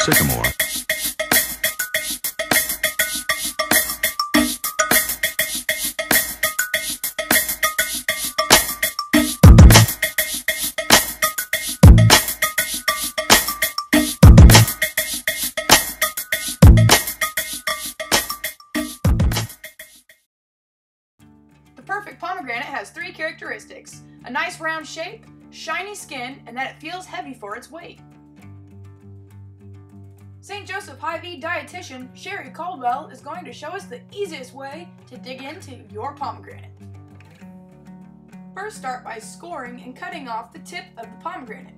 Sycamore. The perfect pomegranate has three characteristics a nice round shape, shiny skin, and that it feels heavy for its weight. St. Joseph Hy-Vee dietitian Sheri Caldwell is going to show us the easiest way to dig into your pomegranate. First, start by scoring and cutting off the tip of the pomegranate.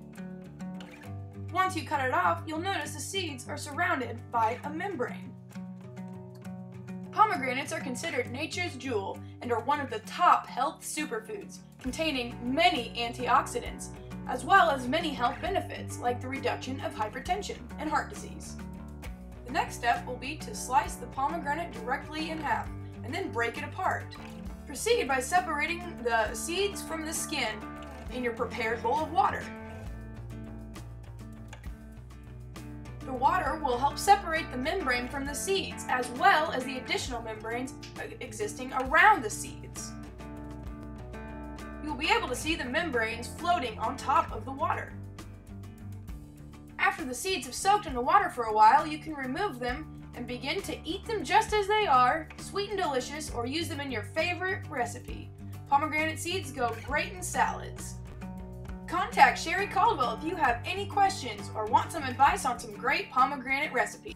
Once you cut it off, you'll notice the seeds are surrounded by a membrane. Pomegranates are considered nature's jewel and are one of the top health superfoods, containing many antioxidants, as well as many health benefits like the reduction of hypertension and heart disease. The next step will be to slice the pomegranate directly in half and then break it apart. Proceed by separating the seeds from the skin in your prepared bowl of water. The water will help separate the membrane from the seeds, as well as the additional membranes existing around the seeds. Be able to see the membranes floating on top of the water. After the seeds have soaked in the water for a while, you can remove them and begin to eat them just as they are, sweet and delicious, or use them in your favorite recipe. Pomegranate seeds go great in salads. Contact Sheri Caldwell if you have any questions or want some advice on some great pomegranate recipes.